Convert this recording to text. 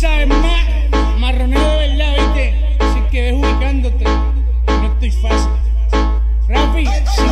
sabes más, marroneo de verdad, viste. Si que ves ubicándote, no estoy fácil. Rafi.